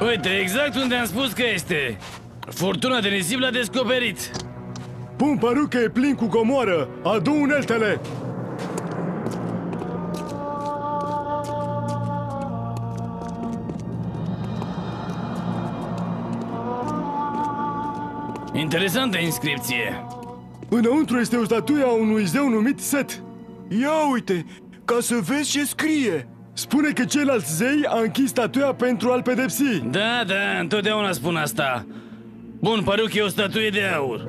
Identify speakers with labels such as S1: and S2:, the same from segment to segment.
S1: Uite, exact unde am spus că este. Furtuna de nisip l-a descoperit.
S2: Pun părul că e plin cu comoară. Adu uneltele.
S1: Interesantă inscripție.
S2: Înăuntru este o statuie a unui zeu numit Set.
S3: Ia uite, ca să vezi ce scrie.
S2: Spune că ceilalți zei a închis statuia pentru a-l pedepsi.
S1: Da, da, întotdeauna spun asta. Bun, păru că e o statuie de aur.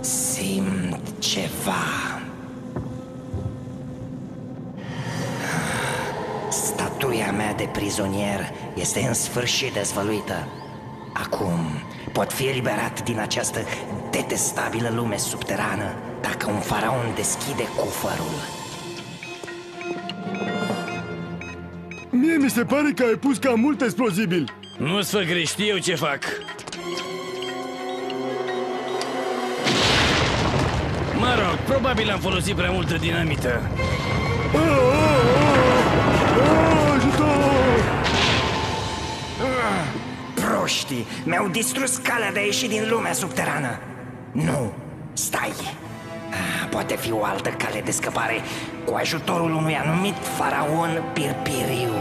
S4: Simt ceva. Statuia mea de prizonier este în sfârșit dezvăluită. Acum pot fi eliberat din această detestabilă lume subterană dacă un faraon deschide cufărul.
S2: Mie mi se pare că ai pus cam mult explozibil.
S1: Nu-ți fă griji, știu eu ce fac. Mă rog, probabil am folosit prea multă dinamită.
S2: Ah, ah, ah, ah, ajutor!
S4: Proștii mi-au distrus calea de a ieși din lumea subterană. Nu, stai. Ah, Poate fi o altă cale de scăpare cu ajutorul unui anumit faraon Pirpiriu.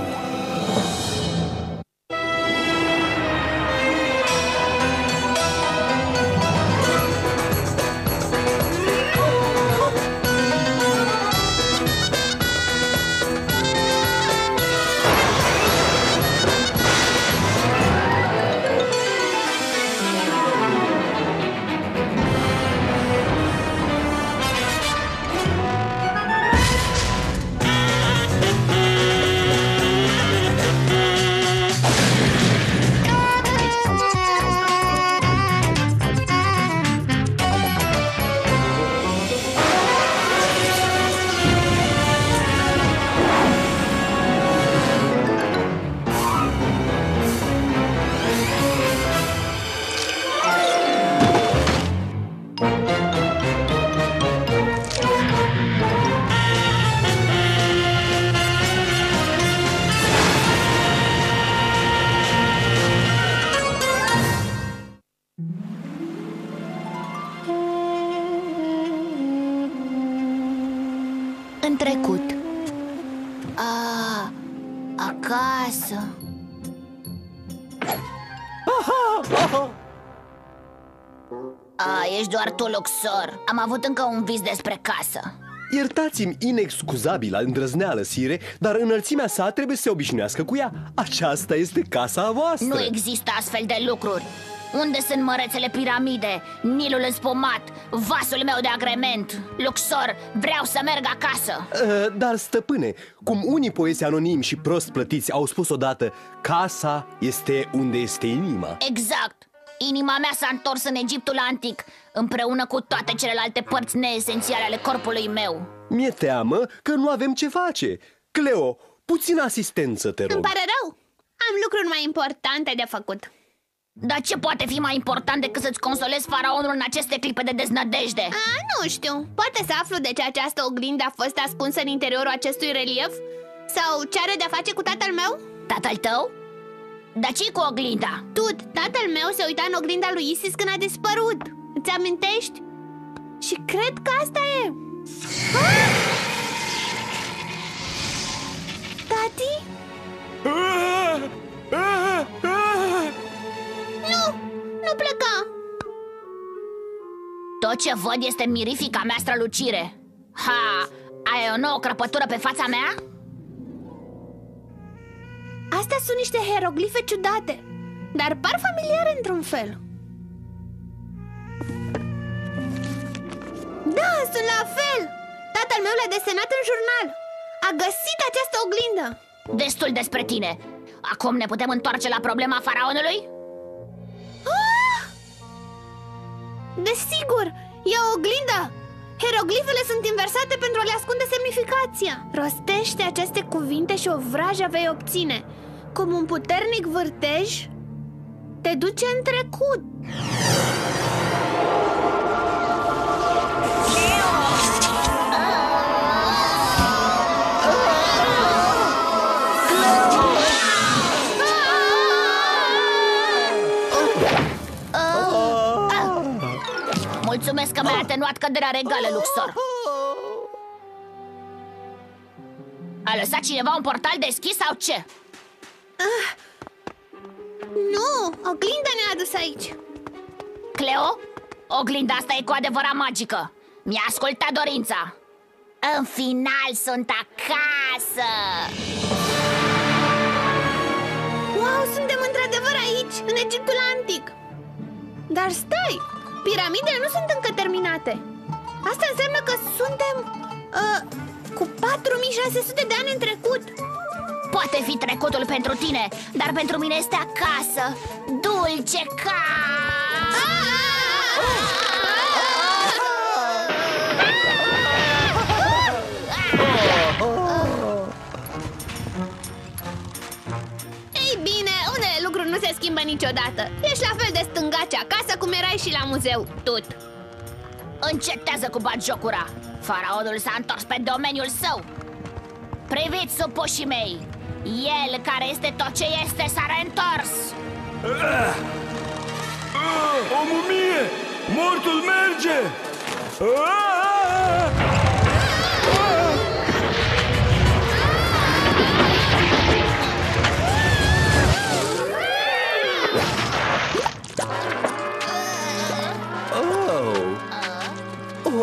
S5: Doar tu, Luxor. Am avut încă un vis despre casă.
S6: Iertați-mi inexcuzabila îndrăzneală, sire, dar înălțimea sa trebuie să se obișnuiască cu ea. Aceasta este casa voastră.
S5: Nu există astfel de lucruri. Unde sunt mărețele piramide, Nilul înspumat, vasul meu de agrement? Luxor, vreau să merg acasă.
S6: Uh, dar, stăpâne, cum unii poezi anonimi și prost plătiți au spus odată Casa este unde este inima.
S5: Exact. Inima mea s-a întors în Egiptul antic Împreună cu toate celelalte părți neesențiale ale corpului meu
S6: Mi-e teamă că nu avem ce face Cleo, puțină asistență, te rog
S7: Îmi pare rău. Am lucruri mai importante de făcut.
S5: Dar ce poate fi mai important decât să-ți consolezi faraonul în aceste clipe de deznădejde?
S7: A, nu știu. Poate să aflu de ce această oglindă a fost ascunsă în interiorul acestui relief? Sau ce are de-a face cu tatăl meu?
S5: Tatăl tău? Dar ce cu oglinda?
S7: Tut, tatăl meu se uita în oglinda lui Isis când a dispărut. Îți amintești? Și cred că asta e. Ah! Tati? Nu! Nu pleca!
S5: Tot ce văd este mirifica mea strălucire Ha! Ai o nouă crăpătură pe fața mea?
S7: Astea sunt niște hieroglife ciudate Dar par familiare într-un fel Da, sunt la fel. Tatăl meu le-a desenat în jurnal. A găsit această oglindă.
S5: Destul despre tine. Acum ne putem întoarce la problema faraonului?
S7: ah! Desigur, e o oglindă. Hieroglifele sunt inversate pentru a le ascunde semnificația. Rostește aceste cuvinte și o vrajă vei obține. Cum un puternic vârtej te duce în trecut
S5: luat căderea regală, Luxor. A lăsat cineva un portal deschis sau ce?
S7: Nu, oglinda ne-a adus aici.
S5: Cleo, oglinda asta e cu adevărat magică. Mi-a ascultat dorința. În final sunt acasă.
S7: Wow, suntem într-adevăr aici, în Egiptul Antic. Dar stai, piramidele nu sunt încă terminate. Asta înseamnă că suntem uh, cu 4600 de ani în trecut.
S5: Poate fi trecutul pentru tine, dar pentru mine este acasă. Dulce ca...
S7: Ei schimbă niciodată. Ești la fel de stângace acasă cum erai și la muzeu, tot
S5: Încetează cu batjocura. Faraonul s-a întors pe domeniul său. Priviți supușii mei. El care este tot ce este s-a reîntors.
S3: O mumie! Mortul merge! Ah!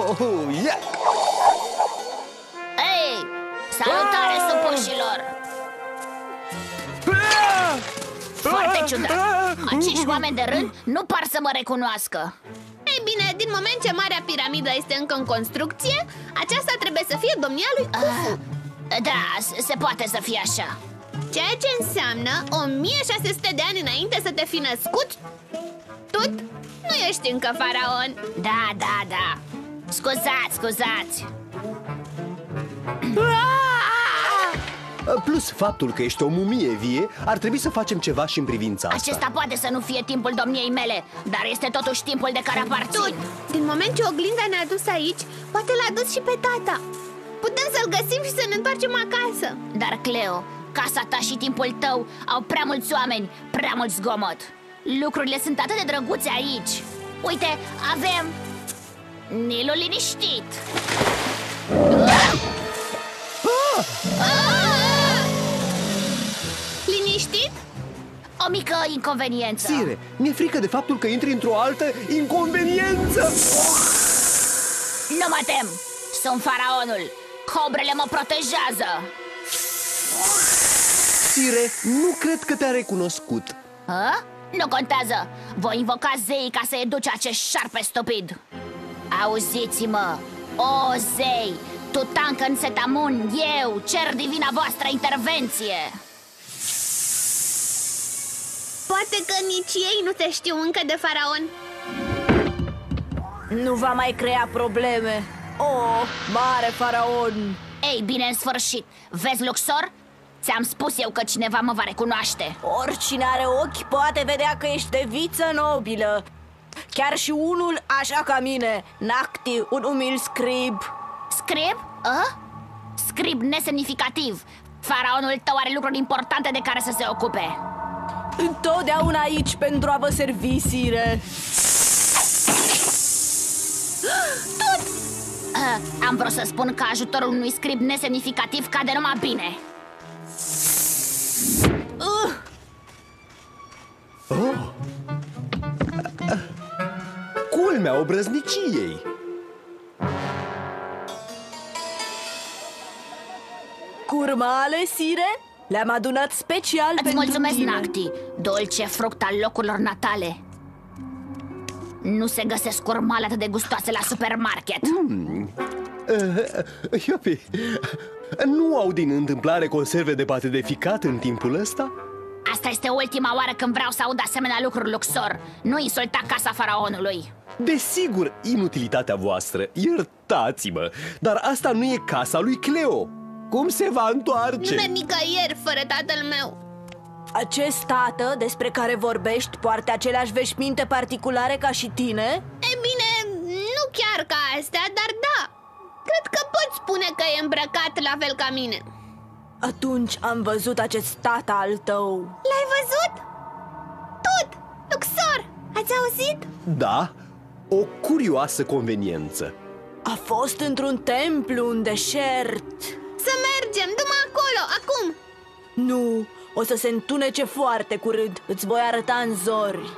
S6: Oh, oh, yeah!
S5: Ei, salutare supușilor
S3: Ah!
S5: Foarte
S3: Ah!
S5: ciudat
S3: Ah!
S5: Acești oameni de rând nu par să mă recunoască
S7: Ei bine, din moment ce Marea Piramidă este încă în construcție Aceasta trebuie să fie domnia lui Khufu
S5: Da, s- se poate să fie așa
S7: Ceea ce înseamnă 1600 de ani înainte să te fi născut Tot nu ești încă faraon
S5: Da, da, da Scuzați, scuzați.
S6: Plus faptul că ești o mumie vie, ar trebui să facem ceva și în privința asta.
S5: Acesta poate să nu fie timpul domniei mele Dar este totuși timpul de care
S7: Tot,
S5: aparțin.
S7: Din moment ce oglinda ne-a dus aici Poate l-a dus și pe tata. Putem să-l găsim și să ne întoarcem acasă.
S5: Dar, Cleo, casa ta și timpul tău au prea mulți oameni, prea mult zgomot. Lucrurile sunt atât de drăguțe aici. Uite, avem Nilul liniștit
S7: Liniștit?
S5: O mică inconveniență
S6: Sire, mi-e frică de faptul că intri într-o altă inconveniență.
S5: Nu mă tem, sunt faraonul Cobrele mă protejează
S6: Sire, nu cred că te-a recunoscut.
S5: A? Nu contează Voi invoca zeii ca să educe acest șarpe stupid Auziți-mă O zei Tutankan Setamun, eu cer divina voastră intervenție.
S7: Poate că nici ei nu te știu încă de faraon.
S8: Nu va mai crea probleme. Oh, mare faraon.
S5: Ei, bine, în sfârșit Vezi, Luxor? Ți-am spus eu că cineva mă va recunoaște.
S8: Oricine are ochi poate vedea că ești de viță nobilă Chiar și unul așa ca mine. Nacti, un umil scrib.
S5: Scrib? A? Scrib nesemnificativ. Faraonul tău are lucruri importante de care să se ocupe.
S8: Întotdeauna aici pentru a vă servi, sire.
S5: A, Am vrut să spun că ajutorul unui scrib nesemnificativ cade numai bine
S6: Culmea obrăzniciei.
S8: Curmale, sire? Le-am adunat special
S5: Îți
S8: pentru
S5: mulțumesc,
S8: tine
S5: Nacti Dolce fruct al locurilor natale Nu se găsesc curmale atât de gustoase la supermarket
S6: Iopi, nu au din întâmplare conserve de pate de ficat în timpul ăsta?
S5: Asta este ultima oară când vreau să aud asemenea lucruri, Luxor Nu insulta casa faraonului
S6: Desigur, inutilitatea voastră, iertați-mă, dar asta nu e casa lui Cleo. Cum se va
S7: Nu
S6: întoarce?
S7: merg nicăieri fără tatăl meu
S8: Acest tată despre care vorbești poartă aceleași veșminte particulare ca și tine?
S7: E bine, nu chiar ca astea, dar da Cred că poți spune că e îmbrăcat la fel ca mine
S8: Atunci am văzut acest tată al tău
S7: L-ai văzut? Tot! Luxor! Ați auzit?
S6: Da, o curioasă conveniență.
S8: A fost într-un templu în deșert.
S7: Să mergem, du-mă acolo, acum.
S8: Nu, o să se întunece foarte curând. Îți voi arăta în zori.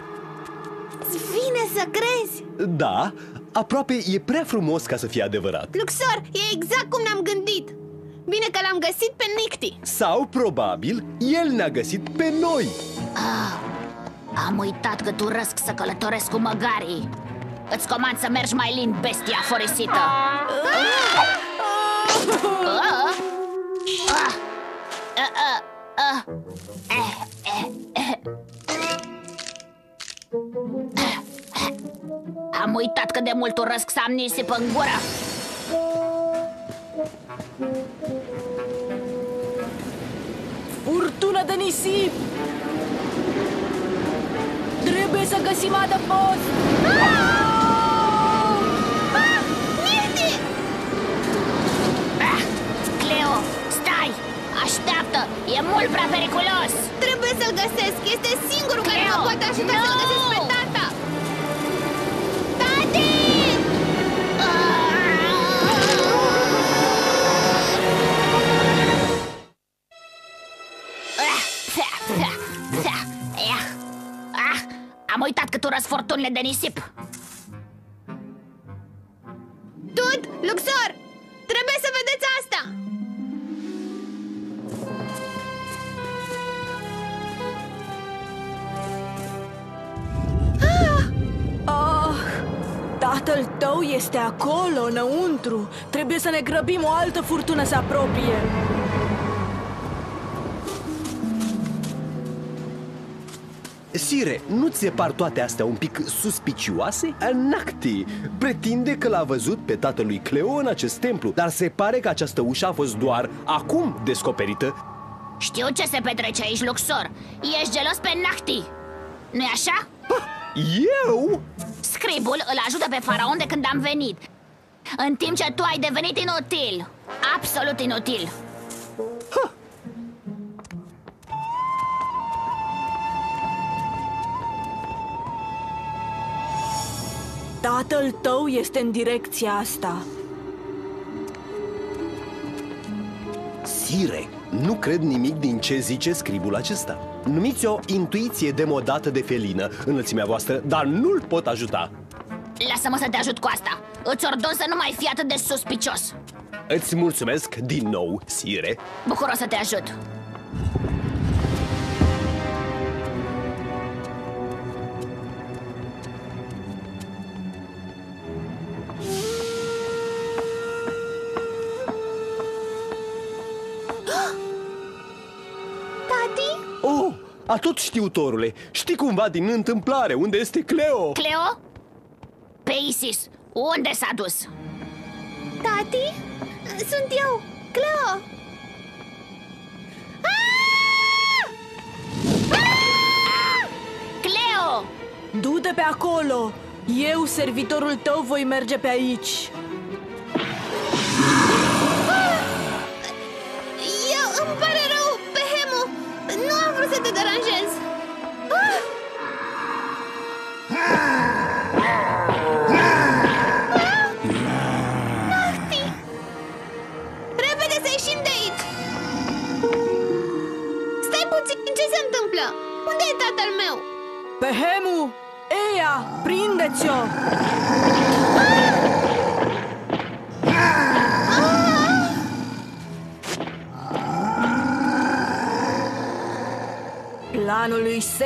S7: Îți vine să crezi?
S6: Da, aproape e prea frumos ca să fie adevărat.
S7: Luxor, e exact cum ne-am gândit. Bine că l-am găsit pe Nicti.
S6: Sau, probabil, el ne-a găsit pe noi.
S5: Am uitat că tu răsc să călătoresc cu măgarii Îți comand să mergi mai lin, bestia forisită Ah! Ah! Ah! Ah! Ah! Eh, eh, eh. Am uitat cât de mult urăsc să am nisip în gură
S8: Furtună de nisip Trebuie să găsim adăpost
S5: Ah! Așteaptă! E mult prea periculos!
S7: Trebuie să-l găsesc, este singurul care
S5: Cleo,
S7: mă poate ajuta
S5: nu!
S7: să-l găsesc pe tata Tati!
S5: Ah, Am uitat că tu răs fortunile de nisip
S7: Tut, Luxor,
S8: tatăl tău este acolo, înăuntru Trebuie să ne grăbim, o altă furtună se apropie
S6: Sire, nu ți se par toate astea un pic suspicioase? Nacti pretinde că l-a văzut pe tatălui Cleo în acest templu, dar se pare că această ușă a fost doar acum descoperită.
S5: Știu ce se petrece aici, Luxor Ești gelos pe Nahti Nu-i așa?
S6: Eu?
S5: Scribul îl ajută pe faraon de când am venit. În timp ce tu ai devenit inutil. Absolut inutil.
S8: Tatăl tău este în direcția asta
S6: Sire, nu cred nimic din ce zice scribul acesta. Numiți o intuiție demodată de felină, înălțimea voastră, dar nu-l pot ajuta.
S5: Lasă-mă să te ajut cu asta Îți ordon să nu mai fii atât de suspicios
S6: Îți mulțumesc din nou, sire.
S5: Bucuros să te ajut
S6: atot știutorule, știi cumva din întâmplare unde este Cleo?
S5: Cleo? Pe Isis, unde s-a dus?
S7: Tati? Sunt eu, Cleo
S5: Cleo!
S8: Du-te pe acolo Eu, servitorul tău, voi merge pe aici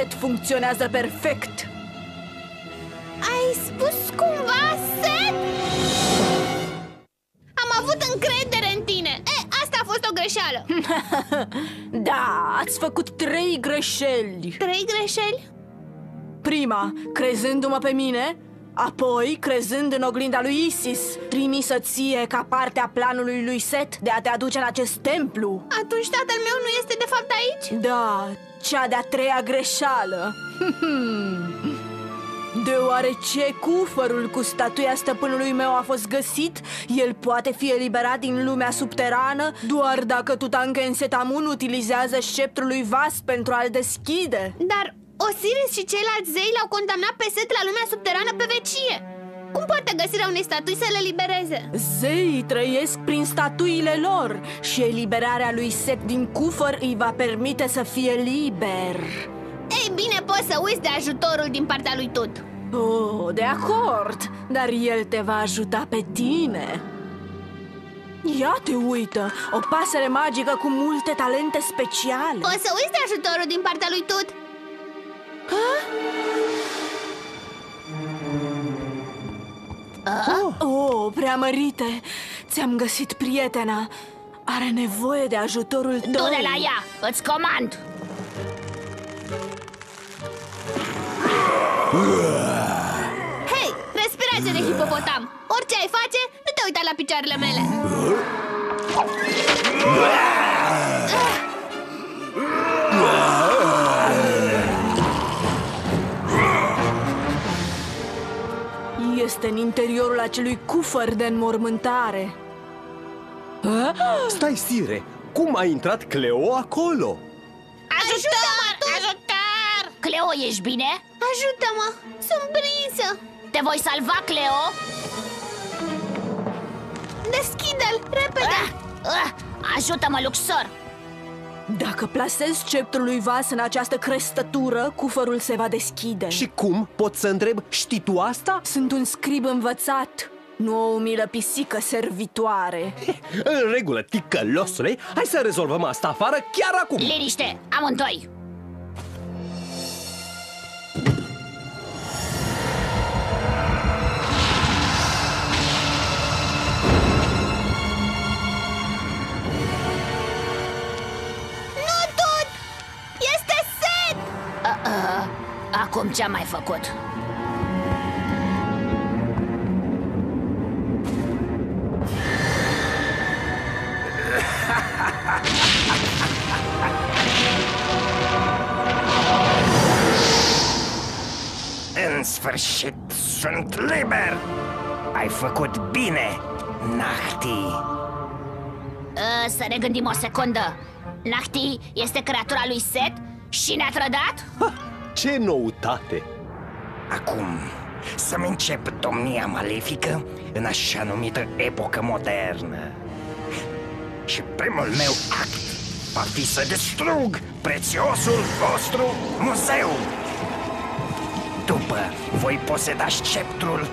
S8: Set funcționează perfect
S7: Ai spus cumva, Seth? Am avut încredere în tine e, Asta a fost o greșeală
S8: Da, ați făcut trei greșeli
S7: Trei greșeli?
S8: Prima, crezându-mă pe mine Apoi, crezând în oglinda lui Isis Trimisă ție ca parte a planului lui Set De a te aduce în acest templu.
S7: Atunci tatăl meu nu este de fapt aici?
S8: Da, cea de-a treia greșeală. Deoarece cufărul cu statuia stăpânului meu a fost găsit El poate fi eliberat din lumea subterană Doar dacă Tutanken Setamun utilizează sceptrul lui Vas pentru a-l deschide.
S7: Dar Osiris și ceilalți zei l-au condamnat pe Set la lumea subterană pe vecie Cum poate găsirea unei statui să le libereze?
S8: Zeii trăiesc prin statuile lor și eliberarea lui Set din cufăr îi va permite să fie liber.
S7: Ei bine, poți să uiți de ajutorul din partea lui Tut
S8: Oh, de acord, dar el te va ajuta pe tine. Ia te uită, o pasăre magică cu multe talente speciale.
S7: Poți să uiți de ajutorul din partea lui Tut
S8: Oh, preamărite, ți-am găsit prietena. Are nevoie de ajutorul tău.
S5: Du-te la ea, îți comand.
S7: Hei, respirație de hipopotam. Orice ai face, nu te uita la picioarele mele
S8: Este în interiorul acelui cufăr de înmormântare.
S6: Stai, Sire, cum a intrat Cleo acolo?
S7: Ajută-mă,
S5: Ajutor! Cleo, ești bine?
S7: Ajută-mă, sunt prinsă
S5: Te voi salva, Cleo?
S7: Deschide-l, repede
S5: Ah, ah, Ajută-mă, Luxor!
S8: Dacă plasezi sceptrul lui Vas în această crestătură, cufărul se va deschide.
S6: Și cum? Pot să întreb, știi tu asta?
S8: Sunt un scrib învățat, nu o umilă pisică servitoare.
S6: În regulă, ticălosule, hai să rezolvăm asta afară chiar acum
S5: Liniște, amândoi! Acum ce-am mai făcut?
S4: În sfârșit sunt liber! Ai făcut bine, Nahti!
S5: Uh, să ne gândim o secundă Nahti este creatura lui Set și ne-a trădat?
S6: ha, Ce noutate!
S4: Acum să-mi încep domnia malefică în așa numită epocă modernă. Și primul meu act va fi să distrug prețiosul vostru muzeu. După voi poseda sceptrul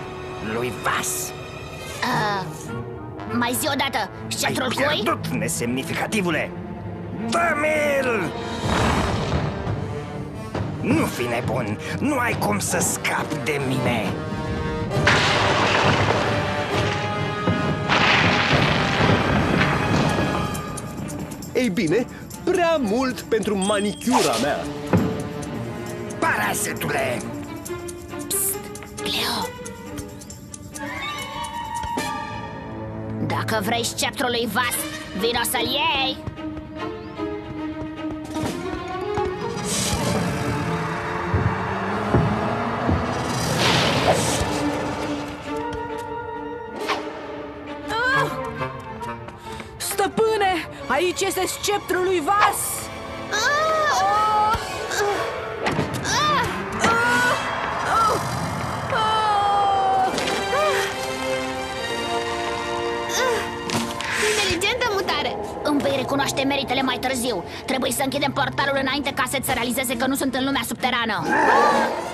S4: lui Vas.
S5: Mai zi odată, sceptrul
S4: Ai
S5: cui?
S4: pierdut, nesemnificativule! Dă-mi-l! Nu fi nebun, nu ai cum să scapi de mine!
S6: Ei bine, prea mult pentru manicura mea
S4: Parazitule!
S5: Cleo Dacă vrei sceptrul lui Vas, vino să-l iei
S8: aici este sceptrul lui Vas!
S7: Inteligentă mutare!
S5: Îmi vei recunoaște meritele mai târziu. Trebuie să închidem portalul înainte ca să-ți realizeze că nu sunt în lumea subterană.
S7: Ei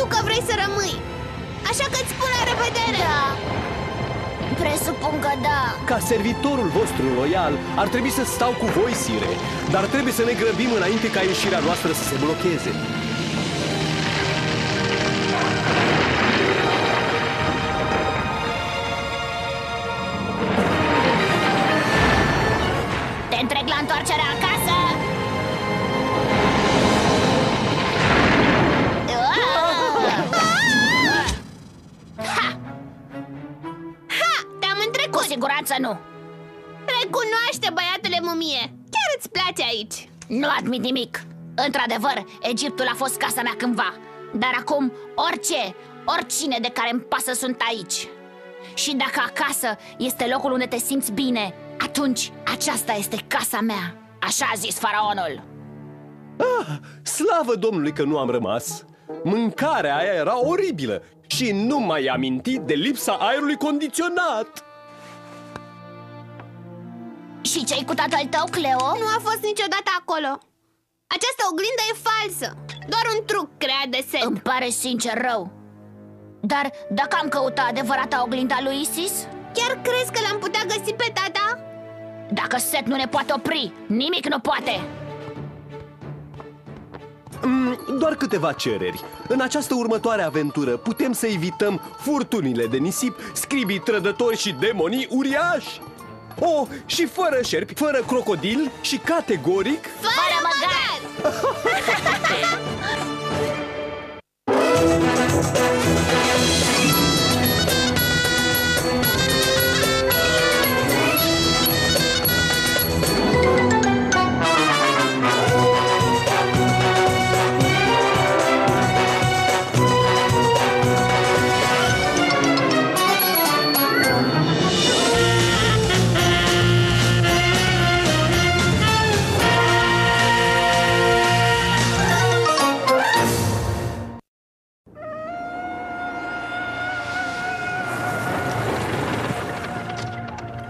S7: știu că vrei să rămâi. Așa că-ți spun la revedere.
S5: Da. Presupun că da.
S6: Ca servitorul vostru loial, ar trebui să stau cu voi, Sire. Dar trebuie să ne grăbim înainte ca ieșirea noastră să se blocheze
S7: aici
S5: Nu admit nimic. Într-adevăr, Egiptul a fost casa mea cândva. Dar acum orice, oricine de care îmi pasă sunt aici. Și dacă acasă este locul unde te simți bine Atunci aceasta este casa mea. Așa a zis faraonul.
S6: Slavă Domnului că nu am rămas! Mâncarea aia era oribilă și nu mai amintit de lipsa aerului condiționat!
S5: Și ce-ai cu tatăl tău, Cleo?
S7: Nu a fost niciodată acolo Această oglindă e falsă Doar un truc creat de set
S5: Îmi pare sincer rău Dar dacă am căutat adevărata oglinda lui Isis?
S7: Chiar crezi că l-am putea găsi pe tata?
S5: Dacă Set nu ne poate opri, nimic nu poate
S6: Mm, Doar câteva cereri. În această următoare aventură putem să evităm furtunile de nisip, scribii trădători și demonii uriași. Oh, și fără șerpi, fără crocodil și categoric
S5: Fără măgar!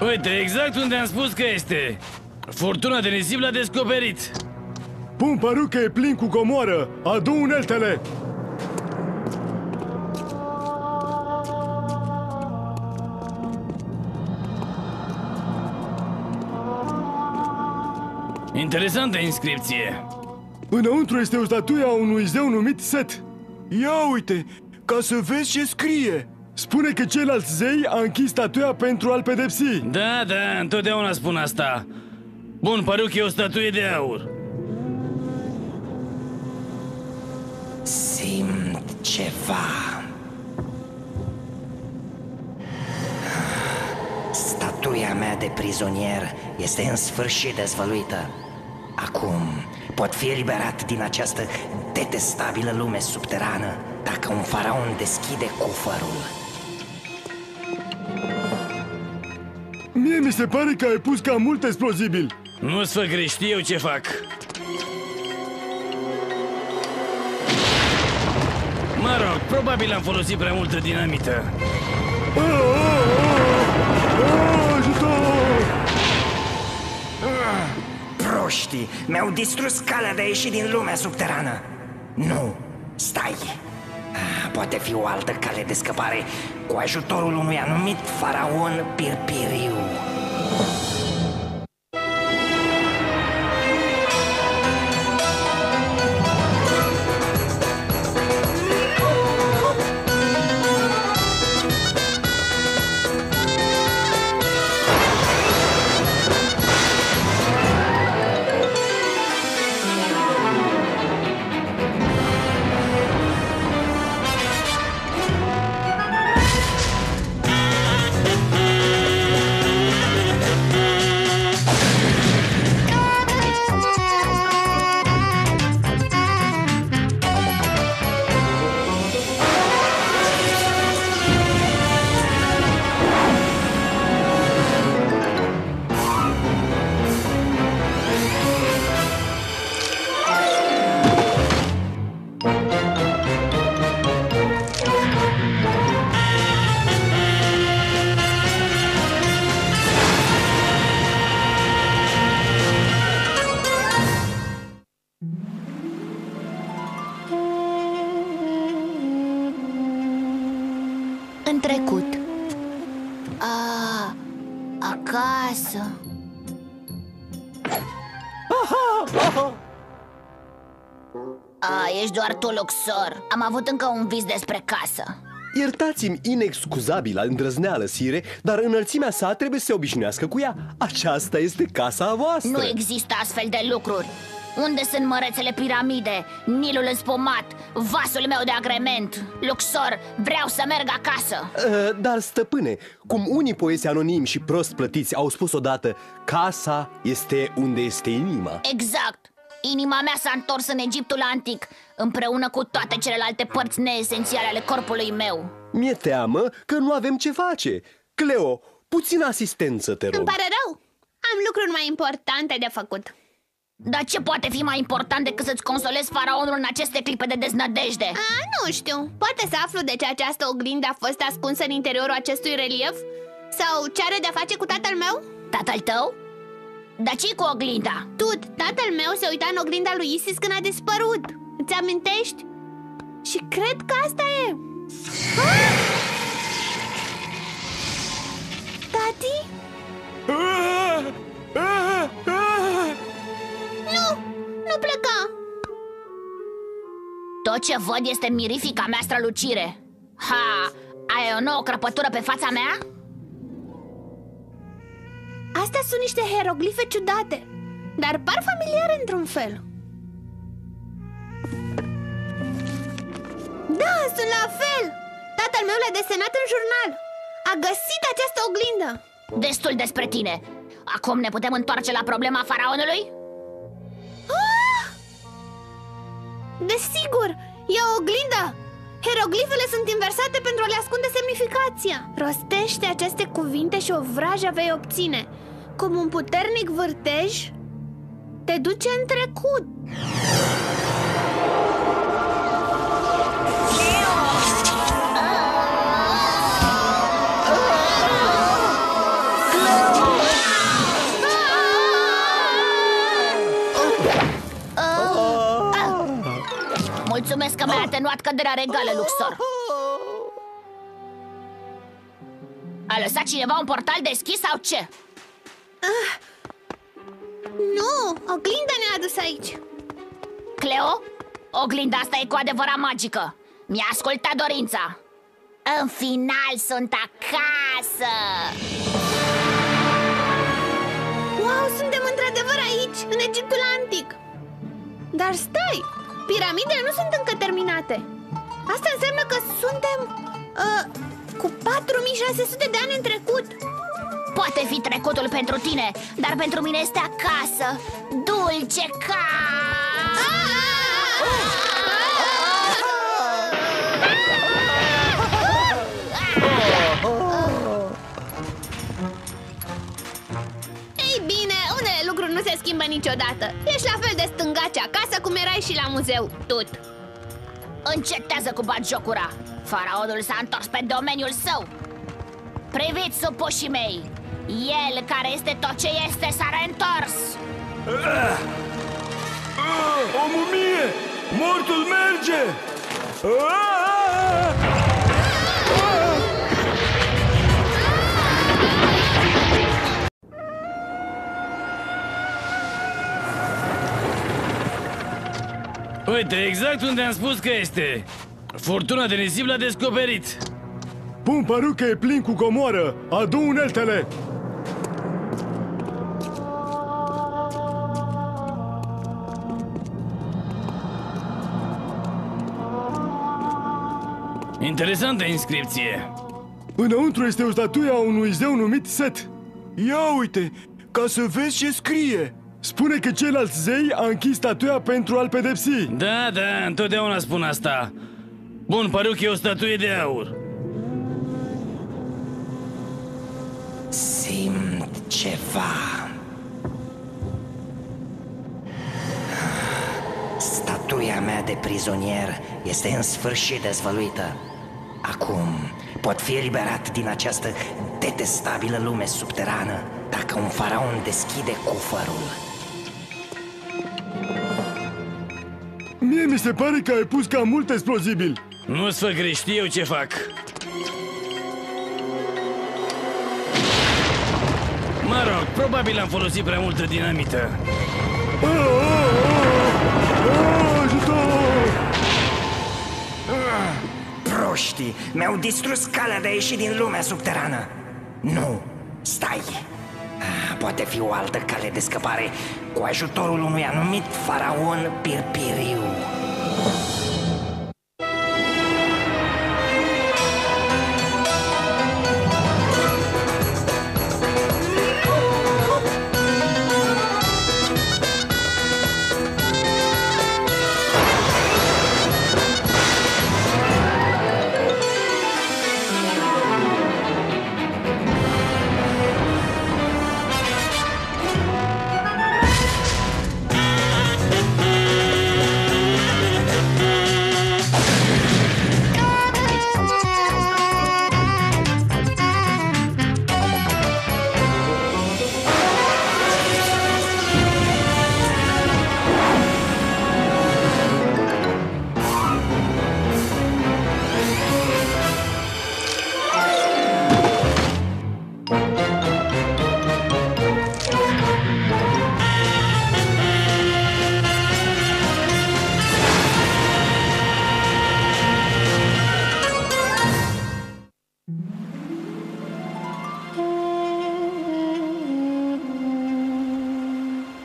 S1: Uite, exact unde am spus că este. Furtuna de nisip l-a descoperit.
S2: Pun părul că e plin cu comoară. Adu uneltele.
S1: Interesantă inscripție.
S2: Înăuntru este o statuie a unui zeu numit Set.
S3: Ia uite, ca să vezi ce scrie
S2: Spune că ceilalți zei a închis statuia pentru a-l pedepsi
S1: Da, da, întotdeauna spun asta Bun, păruc e o statuie de aur
S4: Simt ceva. Statuia mea de prizonier este în sfârșit dezvăluită. Acum pot fi eliberat din această detestabilă lume subterană dacă un faraon deschide cufărul.
S2: Mie mi se pare că ai pus cam mult explozibil
S1: Nu-ți fă griji, știu eu ce fac Mă rog, probabil am folosit prea multă dinamită
S2: Ah, ah, ah! Ah, Ajutor!
S4: Proștii mi-au distrus calea de a ieși din lumea subterană. Nu, stai. Ah, Poate fi o altă cale de scăpare cu ajutorul unui anumit faraon Pirpiriu.
S5: Ești doar tu, Luxor Am avut încă un vis despre casă.
S6: Iertați-mi inexcuzabilă îndrăzneală, Sire, dar înălțimea sa trebuie să se obișnuiască cu ea. Aceasta este casa voastră.
S5: Nu există astfel de lucruri. Unde sunt mărețele piramide, Nilul înspumat, vasul meu de agrement? Luxor, vreau să merg acasă.
S6: Uh, dar, stăpâne, cum unii poezi anonimi și prost plătiți au spus odată Casa este unde este inima.
S5: Exact Inima mea s-a întors în Egiptul antic Împreună cu toate celelalte părți neesențiale ale corpului meu
S6: Mi-e teamă că nu avem ce face Cleo, puțină asistență, te rog
S7: Îmi pare rău Am lucruri mai importante de făcut
S5: Dar ce poate fi mai important decât să-ți consolezi faraonul în aceste clipe de deznădejde?
S7: A, nu știu Poate să aflu de ce această oglindă a fost ascunsă în interiorul acestui relief? Sau ce are de-a face cu tatăl meu?
S5: Tatăl tău? Dar ce cu oglinda?
S7: Tut, tatăl meu se uita în oglinda lui Isis când a dispărut Îți amintești? Și cred că asta e Ah! Tati?
S3: Ah! Ah! Ah!
S7: Nu! Nu pleca!
S5: Tot ce văd este mirifica mea strălucire Ha! Ai o nouă crăpătură pe fața mea?
S7: Astea sunt niște hieroglife ciudate Dar par familiare într-un fel. Da, sunt la fel. Tatăl meu le-a desenat în jurnal. A găsit această oglindă.
S5: Destul despre tine. Acum ne putem întoarce la problema faraonului?
S7: ah! Desigur, e o oglindă Hieroglifele sunt inversate pentru a le ascunde semnificația. Rostește aceste cuvinte și o vrajă vei obține. Cum un puternic vârtej te duce în trecut
S5: Mulțumesc că mi-ai atenuat căderea regală, Luxor. A lăsat cineva un portal deschis sau ce?
S7: Nu, oglinda ne-a adus aici.
S5: Cleo, oglinda asta e cu adevărat magică. Mi-a ascultat dorința. În final sunt acasă.
S7: Wow, suntem într-adevăr aici, în Egiptul antic. Dar stai, piramidele nu sunt încă terminate Asta înseamnă că suntem uh, cu 4600 de ani în trecut
S5: Poate fi trecutul pentru tine, dar pentru mine este acasă Dulce ca...
S7: Ei schimbă niciodată. Ești la fel de stângace acasă cum erai și la muzeu, tot
S5: Încetează cu batjocura. Faraonul s-a întors pe domeniul său. Priviți supușii mei. El care este tot ce este s-a reîntors.
S3: O mumie! Mortul merge! Ah!
S1: Uite, exact unde am spus că este. Furtuna de nisip l-a descoperit.
S2: Pun părul că e plin cu comoară. Adu uneltele.
S1: Interesantă inscripție.
S2: Înăuntru este o statuie a unui zeu numit Set.
S3: Ia uite, ca să vezi ce scrie
S2: Spune că ceilalți zei a închis statuia pentru a-l pedepsi.
S1: Da, da, întotdeauna spun asta. Bun, păruc e o statuie de aur.
S4: Simt ceva. Statuia mea de prizonier este în sfârșit dezvăluită. Acum pot fi eliberat din această detestabilă lume subterană Dacă un faraon deschide cufărul
S2: Mie mi se pare că ai pus cam mult explozibil.
S1: Nu-ți fă griji, știu eu ce fac. Mă rog, probabil am folosit prea multă dinamită.
S2: Oh, oh, oh, oh, ajutor!
S4: Proștii mi-au distrus calea de a ieși din lumea subterană. Nu, stai. Ah, poate fi o altă cale de scăpare cu ajutorul unui anumit faraon Pirpiriu.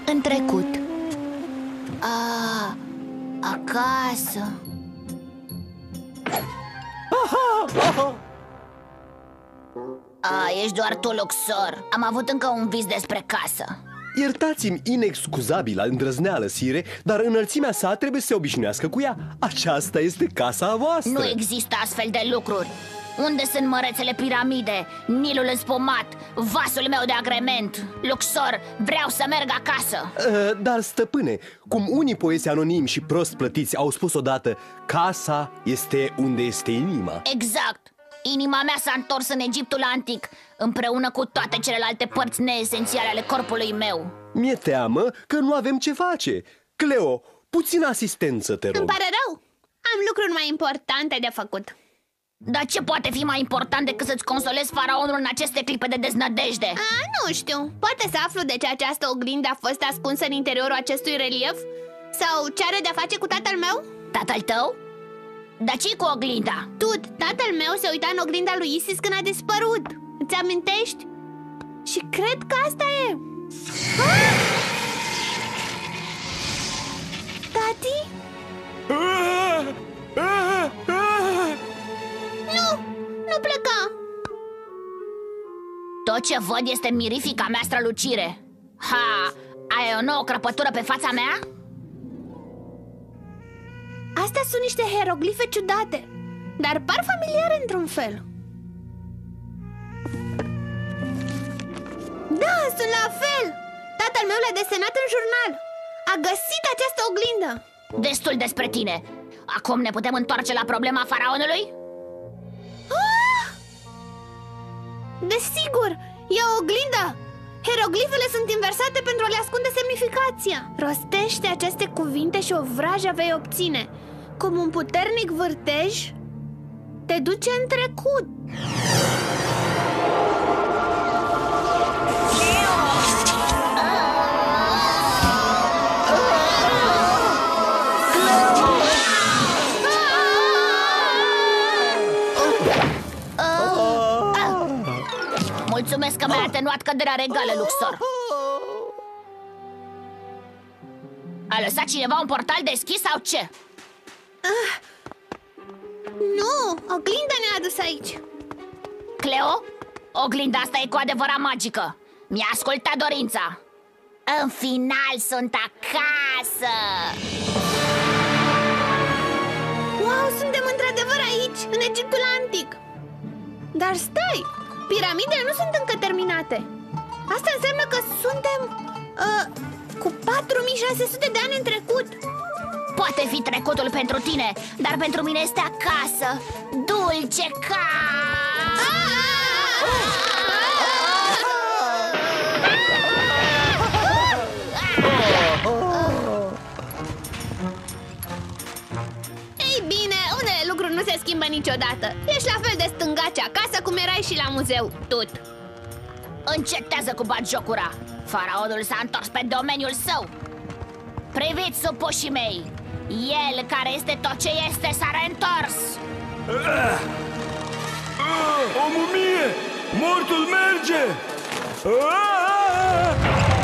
S5: În trecut. A, acasă. A, ești doar tu, Luxor. Am avut încă un vis despre casă.
S6: Iertați-mi inexcuzabila îndrăzneală, Sire, dar înălțimea sa trebuie să se obișnuiască cu ea. Aceasta este casa voastră.
S5: Nu există astfel de lucruri Unde sunt mărețele piramide, Nilul înspumat, vasul meu de agrement. Luxor, vreau să merg acasă.
S6: Uh, dar, stăpâne, cum unii poeți anonimi și prost plătiți au spus odată Casa este unde este inima.
S5: Exact. Inima mea s-a întors în Egiptul antic Împreună cu toate celelalte părți neesențiale ale corpului meu.
S6: Mi-e teamă că nu avem ce face. Cleo, puțină asistență, te
S7: Îmi
S6: rog
S7: pare rău. Am lucruri mai importante de făcut
S5: Dar ce poate fi mai important decât să-ți consolezi faraonul în aceste clipe de deznădejde?
S7: A, nu știu Poate să aflu de ce această oglindă a fost ascunsă în interiorul acestui relief? Sau ce are de-a face cu tatăl meu?
S5: Tatăl tău? Dar ce cu oglinda?
S7: Tut, tatăl meu se uita în oglinda lui Isis când a dispărut Îți amintești? Și cred că asta e Ah! Tati? Nu, nu pleca
S5: Tot ce văd este mirifica mea strălucire Ha! Ai o nouă crăpătură pe fața mea?
S7: Astea sunt niște hieroglife ciudate Dar par familiare într-un fel Da, sunt la fel Tatăl meu le-a desenat în jurnal A găsit această oglindă
S5: Destul despre tine Acum ne putem întoarce la problema faraonului?
S7: Desigur, e o oglindă. Hieroglifele sunt inversate pentru a le ascunde semnificația. Rostește aceste cuvinte și o vrajă vei obține. Cum un puternic vârtej te duce în trecut
S5: Mulțumesc că mi-ai atenuat căderea regală, Luxor. A lăsat cineva un portal deschis sau ce?
S7: Nu, oglinda ne-a adus aici.
S5: Cleo, oglinda asta e cu adevărat magică. Mi-a ascultat dorința. În final sunt acasă.
S7: Wow, suntem într-adevăr aici, în Egiptul antic. Dar stai, piramidele nu sunt încă terminate Asta înseamnă că suntem uh, cu 4600 de ani în trecut
S5: Poate fi trecutul pentru tine, dar pentru mine este acasă Dulce ca...
S7: Ei nu se schimbă niciodată Ești la fel de stângace acasă cum erai și la muzeu, tot
S5: Încetează cu batjocura Faraonul s-a întors pe domeniul său Priviți supușii mei El care este tot ce este s-a reîntors
S3: O mumie! Mortul merge! Ah!
S6: Oh!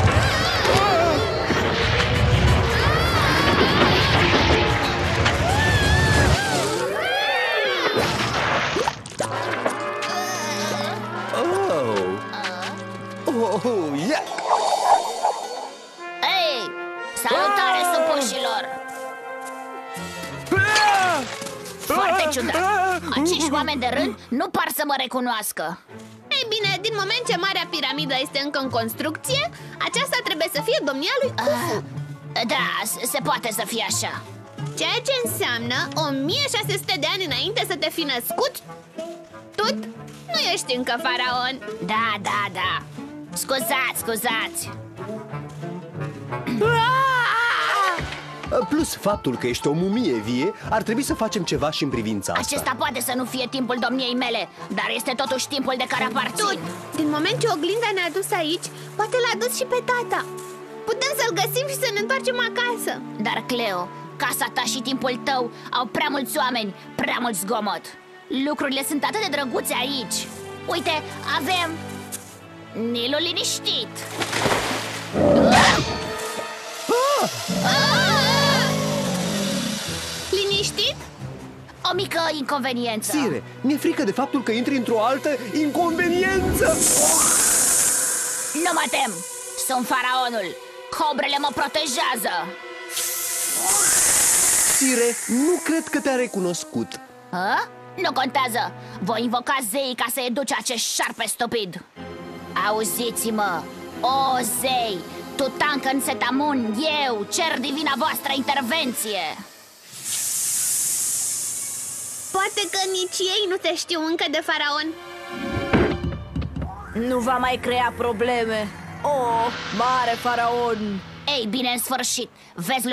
S6: Oh, oh, yeah!
S5: Ei, salutare supușilor! Foarte ciudat. Acești oameni de rând nu par să mă recunoască.
S7: Ei bine, din moment ce Marea Piramidă este încă în construcție Aceasta trebuie să fie domnia lui Khufu
S5: Da, s- se poate să fie așa.
S7: Ceea ce înseamnă 1600 de ani înainte să te fi născut Tut, nu ești încă faraon.
S5: Da, da, da Scuzați, scuzați.
S6: Plus faptul că ești o mumie vie, ar trebui să facem ceva și în privința asta.
S5: Acesta poate să nu fie timpul domniei mele Dar este totuși timpul de care aparțin
S7: Tut, din moment ce oglinda ne-a dus aici Poate l-a dus și pe tata. Putem să-l găsim și să ne întoarcem acasă.
S5: Dar, Cleo, casa ta și timpul tău au prea mulți oameni, prea mult zgomot. Lucrurile sunt atât de drăguțe aici. Uite, avem Nilul liniștit
S7: Liniștit?
S5: O mică inconveniență
S6: Sire, mi-e frică de faptul că intri într-o altă inconveniență!
S5: Nu mă tem, sunt faraonul Cobrele mă protejează
S6: Sire, nu cred că te-a recunoscut.
S5: Hă? Nu contează Voi invoca zeii ca să educe acest șarpe stupid Auziți-mă O zei Tutankan Setamun, eu cer divina voastră intervenție.
S7: Poate că nici ei nu te știu încă de faraon.
S8: Nu va mai crea probleme. Oh, mare faraon.
S5: Ei, bine, în sfârșit Vezi